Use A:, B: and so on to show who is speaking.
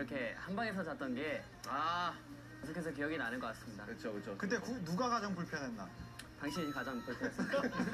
A: 이렇게 한 방에서 잤던 게 아, 계속해서 기억이 나는 것 같습니다.
B: 그렇죠, 그렇죠.
C: 그때 구- 누가 가장 불편했나?
A: 당신이 가장 불편했어요.